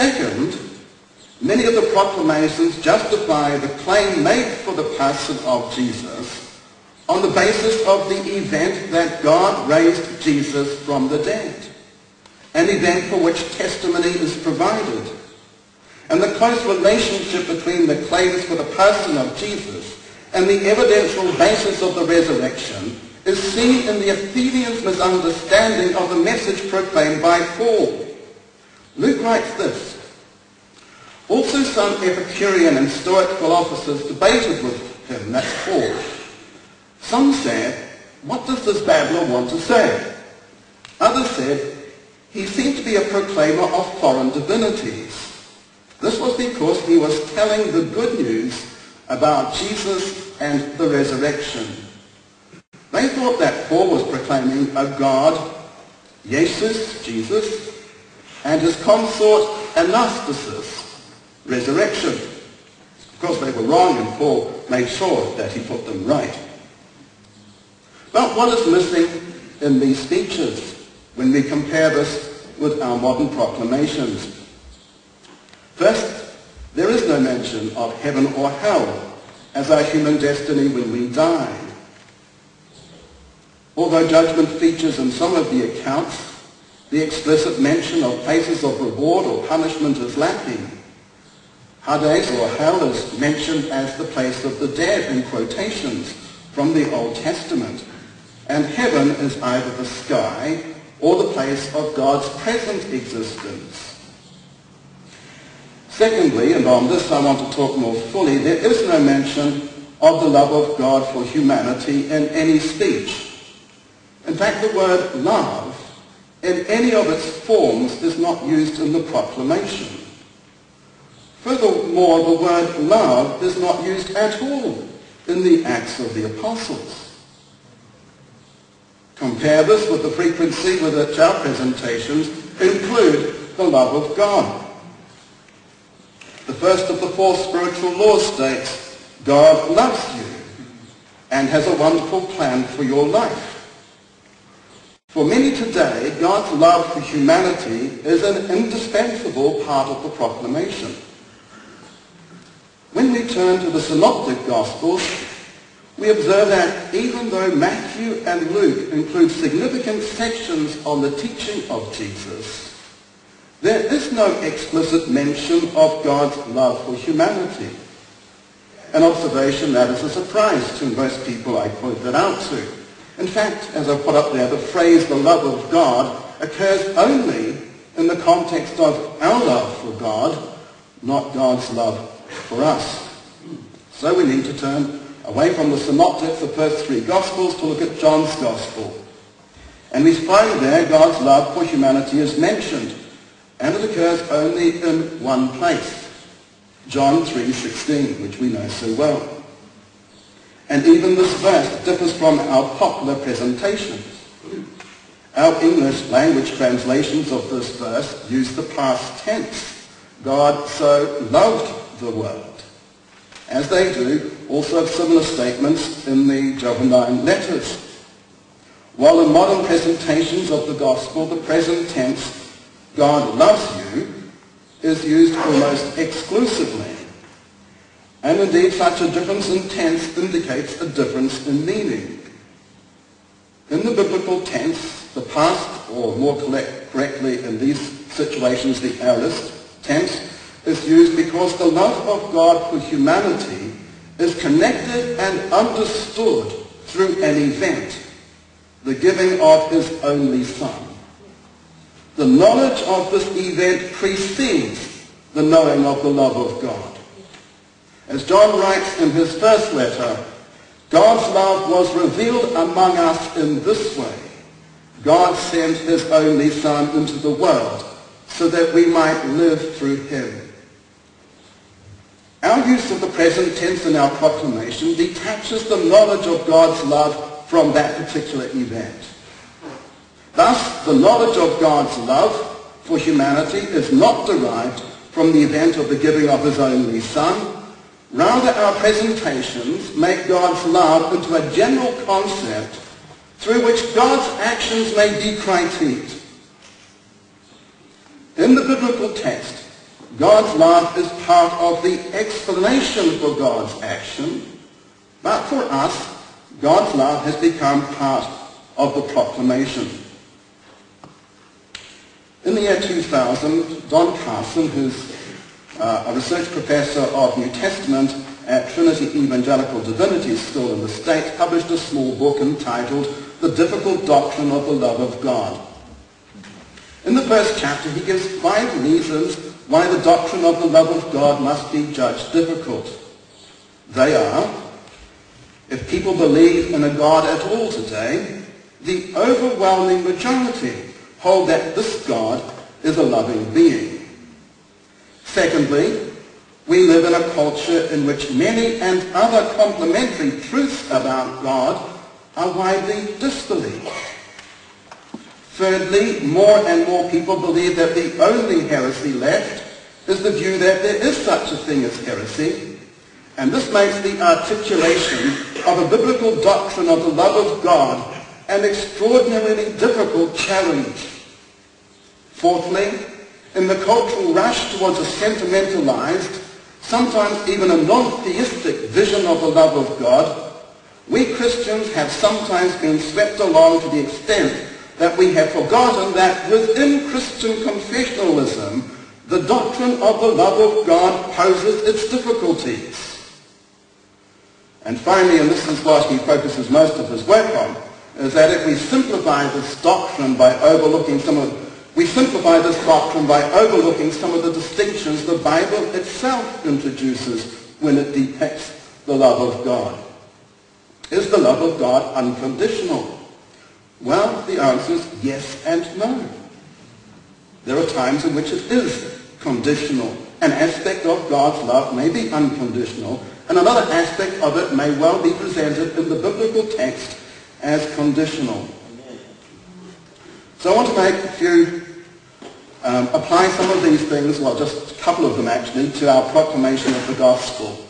Second, many of the proclamations justify the claim made for the person of Jesus on the basis of the event that God raised Jesus from the dead, an event for which testimony is provided. And the close relationship between the claims for the person of Jesus and the evidential basis of the resurrection is seen in the Athenians' misunderstanding of the message proclaimed by Paul. Luke writes this, Also some Epicurean and Stoic philosophers debated with him, that's Paul. Some said, what does this babbler want to say? Others said, he seemed to be a proclaimer of foreign divinities. This was because he was telling the good news about Jesus and the resurrection. They thought that Paul was proclaiming a God, Jesus, Jesus, and his consort Anastasis, resurrection. Of course, they were wrong, and Paul made sure that he put them right. But what is missing in these speeches when we compare this with our modern proclamations? First, there is no mention of heaven or hell as our human destiny when we die. Although judgment features in some of the accounts, the explicit mention of places of reward or punishment is lacking. Hades or hell is mentioned as the place of the dead in quotations from the Old Testament. And heaven is either the sky or the place of God's present existence. Secondly, and on this I want to talk more fully, there is no mention of the love of God for humanity in any speech. In fact, the word love in any of its forms is not used in the proclamation. Furthermore, the word love is not used at all in the Acts of the Apostles. Compare this with the frequency with which our presentations include the love of God. The first of the four spiritual laws states, God loves you and has a wonderful plan for your life. For many today, God's love for humanity is an indispensable part of the proclamation. When we turn to the Synoptic Gospels, we observe that even though Matthew and Luke include significant sections on the teaching of Jesus, there is no explicit mention of God's love for humanity. An observation that is a surprise to most people I point that out to. In fact, as I put up there, the phrase the love of God occurs only in the context of our love for God, not God's love for us. So we need to turn away from the synoptics, the first three Gospels, to look at John's Gospel. And we find there God's love for humanity is mentioned, and it occurs only in one place, John 3.16, which we know so well. And even this verse differs from our popular presentations. Our English language translations of this verse use the past tense. God so loved the world. As they do, also similar statements in the Johannine letters. While in modern presentations of the gospel, the present tense, God loves you, is used almost exclusively and indeed, such a difference in tense indicates a difference in meaning. In the biblical tense, the past, or more correctly in these situations, the aorist tense, is used because the love of God for humanity is connected and understood through an event, the giving of his only Son. The knowledge of this event precedes the knowing of the love of God. As John writes in his first letter, God's love was revealed among us in this way. God sent his only Son into the world so that we might live through him. Our use of the present tense in our proclamation detaches the knowledge of God's love from that particular event. Thus, the knowledge of God's love for humanity is not derived from the event of the giving of his only Son, Rather, our presentations make God's love into a general concept through which God's actions may be critiqued. In the biblical text, God's love is part of the explanation for God's action, but for us, God's love has become part of the proclamation. In the year 2000, Don Carson, who's uh, a research professor of New Testament at Trinity Evangelical Divinity School in the States, published a small book entitled The Difficult Doctrine of the Love of God. In the first chapter, he gives five reasons why the doctrine of the love of God must be judged difficult. They are, if people believe in a God at all today, the overwhelming majority hold that this God is a loving being. Secondly, we live in a culture in which many and other complementary truths about God are widely disbelieved. Thirdly, more and more people believe that the only heresy left is the view that there is such a thing as heresy. And this makes the articulation of a biblical doctrine of the love of God an extraordinarily difficult challenge. Fourthly, in the cultural rush towards a sentimentalized, sometimes even a non-theistic vision of the love of God, we Christians have sometimes been swept along to the extent that we have forgotten that within Christian confessionalism, the doctrine of the love of God poses its difficulties. And finally, and this is what he focuses most of his work on, is that if we simplify this doctrine by overlooking some of, we simplify this doctrine by overlooking some of the distinctions the Bible itself introduces when it depicts the love of God. Is the love of God unconditional? Well, the answer is yes and no. There are times in which it is conditional. An aspect of God's love may be unconditional, and another aspect of it may well be presented in the biblical text as conditional. So I want to make a few, um, apply some of these things, well just a couple of them actually, to our proclamation of the gospel.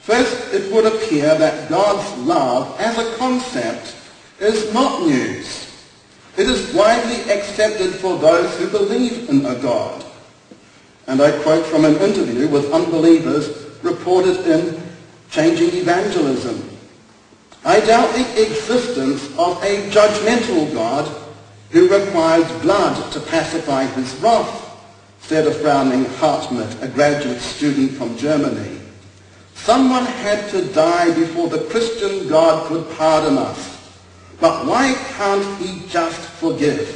First, it would appear that God's love as a concept is not news. It is widely accepted for those who believe in a God. And I quote from an interview with unbelievers reported in Changing Evangelism. I doubt the existence of a judgmental God who requires blood to pacify his wrath, said a frowning Hartmut, a graduate student from Germany. Someone had to die before the Christian God could pardon us. But why can't he just forgive?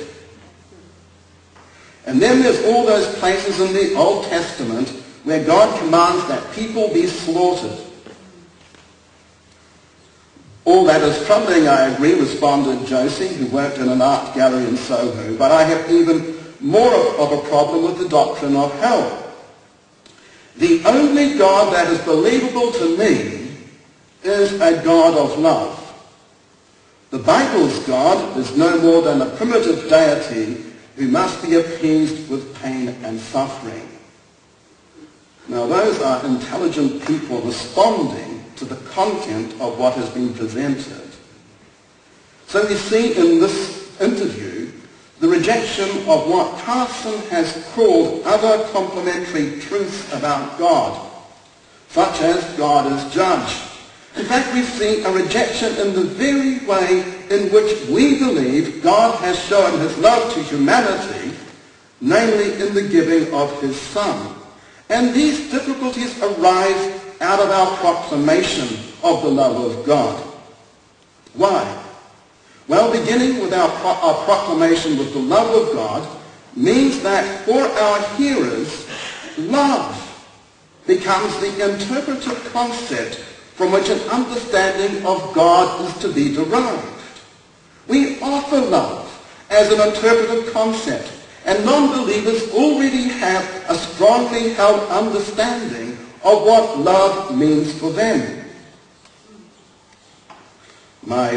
And then there's all those places in the Old Testament where God commands that people be slaughtered. All that is troubling, I agree, responded Josie, who worked in an art gallery in Soho, but I have even more of, a problem with the doctrine of hell. The only God that is believable to me is a God of love. The Bible's God is no more than a primitive deity who must be appeased with pain and suffering. Now those are intelligent people responding to the content of what has been presented. So we see in this interview the rejection of what Carson has called other complementary truths about God, such as God is judge, in fact, we see a rejection in the very way in which we believe God has shown his love to humanity, namely in the giving of his Son. And these difficulties arise out of our proclamation of the love of God. Why? Well, beginning with our, pro- our proclamation with the love of God means that for our hearers, love becomes the interpretive concept from which an understanding of God is to be derived. We offer love as an interpretive concept, and non-believers already have a strongly held understanding of what love means for them. My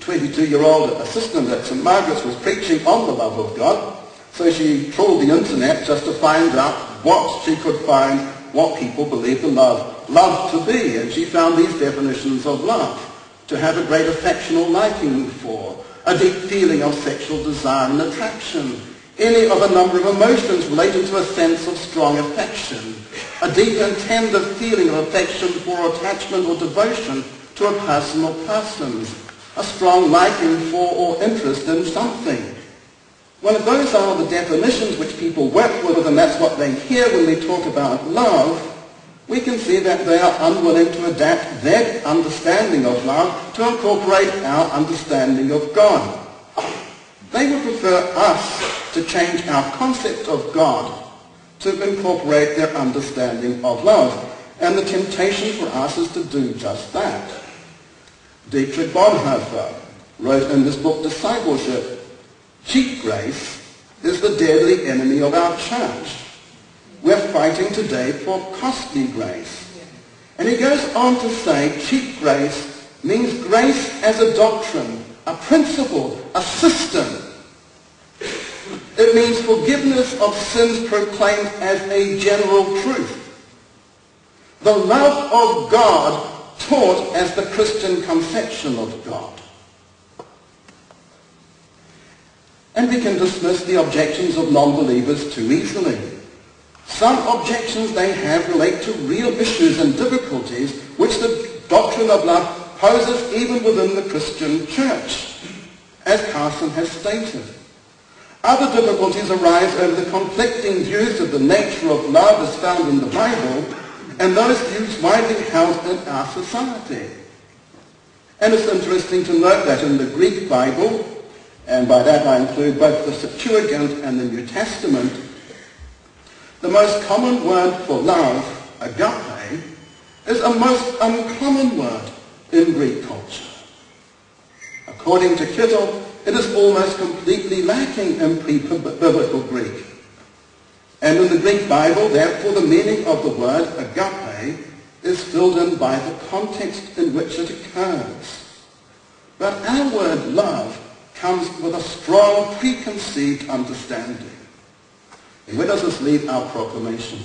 22-year-old um, assistant at St. Margaret's was preaching on the love of God, so she trawled the internet just to find out what she could find, what people believe the love love to be, and she found these definitions of love. To have a great affectional liking for, a deep feeling of sexual desire and attraction, any of a number of emotions relating to a sense of strong affection, a deep and tender feeling of affection for attachment or devotion to a person or persons, a strong liking for or interest in something. Well, if those are the definitions which people work with, and that's what they hear when we talk about love, we can see that they are unwilling to adapt their understanding of love to incorporate our understanding of God. They would prefer us to change our concept of God to incorporate their understanding of love. And the temptation for us is to do just that. Dietrich Bonhoeffer wrote in his book, Discipleship, cheap grace is the deadly enemy of our church. We're fighting today for costly grace. And he goes on to say cheap grace means grace as a doctrine, a principle, a system. It means forgiveness of sins proclaimed as a general truth. The love of God taught as the Christian conception of God. And we can dismiss the objections of non-believers too easily. Some objections they have relate to real issues and difficulties which the doctrine of love poses even within the Christian church, as Carson has stated. Other difficulties arise over the conflicting views of the nature of love as found in the Bible and those views widely held in our society. And it's interesting to note that in the Greek Bible, and by that I include both the Septuagint and the New Testament, the most common word for love, agape, is a most uncommon word in Greek culture. According to Kittel, it is almost completely lacking in pre-biblical Greek. And in the Greek Bible, therefore, the meaning of the word agape is filled in by the context in which it occurs. But our word love comes with a strong preconceived understanding. And where does this lead our proclamation?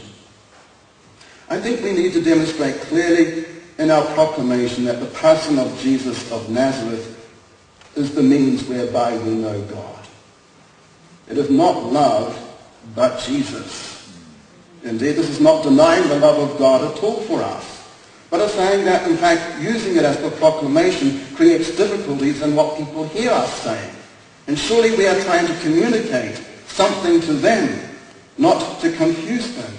I think we need to demonstrate clearly in our proclamation that the person of Jesus of Nazareth is the means whereby we know God. It is not love but Jesus. Indeed, this is not denying the love of God at all for us. But it's saying that, in fact, using it as the proclamation creates difficulties in what people hear us saying. And surely we are trying to communicate something to them, not to confuse them.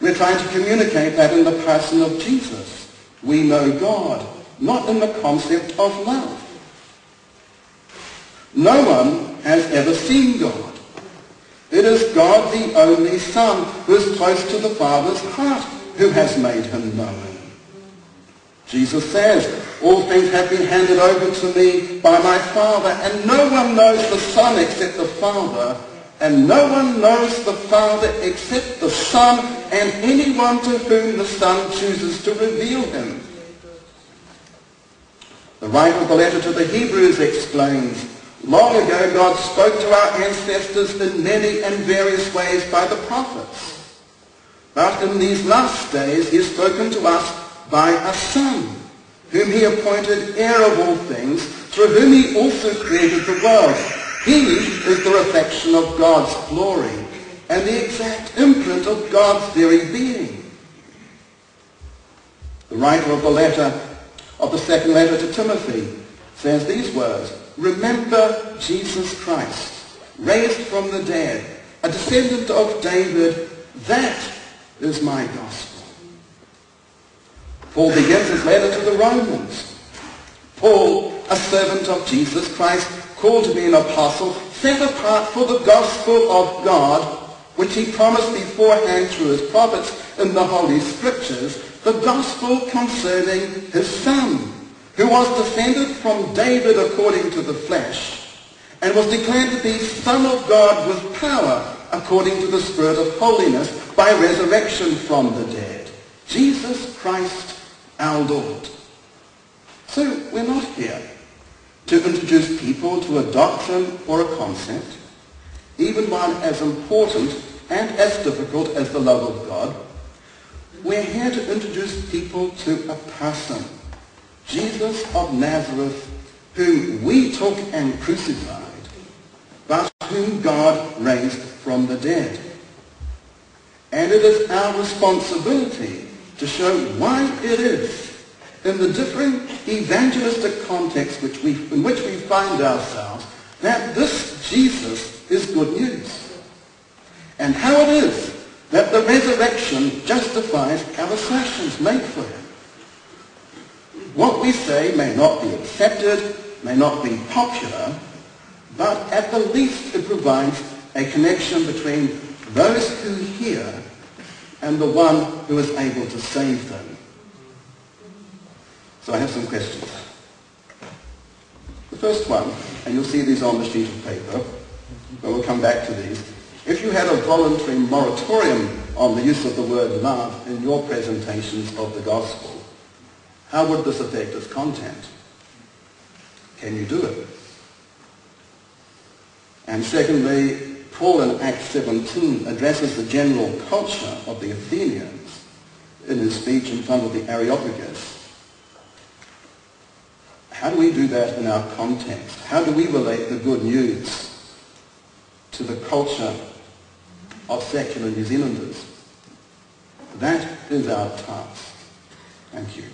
We're trying to communicate that in the person of Jesus. We know God, not in the concept of love. No one has ever seen God. It is God the only Son who is close to the Father's heart who has made him known. Jesus says, all things have been handed over to me by my Father, and no one knows the Son except the Father, and no one knows the Father except the Son, and anyone to whom the Son chooses to reveal him. The writer of the letter to the Hebrews explains, Long ago, God spoke to our ancestors in many and various ways by the prophets. But in these last days, he has spoken to us by a Son, whom he appointed heir of all things, through whom he also created the world. He is the reflection of God's glory and the exact imprint of God's very being. The writer of the letter, of the second letter to Timothy, says these words, Remember Jesus Christ, raised from the dead, a descendant of David. That is my gospel. Paul begins his letter to the Romans. Paul, a servant of Jesus Christ, called to be an apostle, set apart for the gospel of God, which he promised beforehand through his prophets in the Holy Scriptures, the gospel concerning his Son who was descended from David according to the flesh, and was declared to be Son of God with power according to the Spirit of holiness by resurrection from the dead. Jesus Christ our Lord. So we're not here to introduce people to a doctrine or a concept, even one as important and as difficult as the love of God. We're here to introduce people to a person Jesus of Nazareth, whom we took and crucified, but whom God raised from the dead. And it is our responsibility to show why it is in the different evangelistic contexts which we, in which we find ourselves that this Jesus is good news. And how it is that the resurrection justifies our assertions made for him. What we say may not be accepted, may not be popular, but at the least it provides a connection between those who hear and the one who is able to save them. So I have some questions. The first one, and you'll see these on the sheet of paper, but we'll come back to these. If you had a voluntary moratorium on the use of the word love in your presentations of the gospel, how would this affect its content? Can you do it? And secondly, Paul in Acts 17 addresses the general culture of the Athenians in his speech in front of the Areopagus. How do we do that in our context? How do we relate the good news to the culture of secular New Zealanders? That is our task. Thank you.